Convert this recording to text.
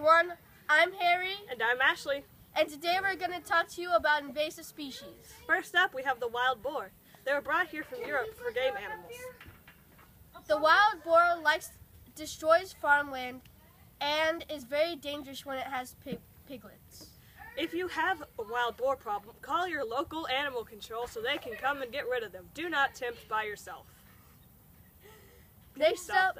everyone. I'm Harry, And I'm Ashley. and today we're going to talk to you about invasive species. First up, we have the wild boar. They were brought here from Europe for game animals. The wild boar likes destroys farmland and is very dangerous when it has pig, piglets. If you have a wild boar problem, call your local animal control so they can come and get rid of them. Do not tempt by yourself. Next up.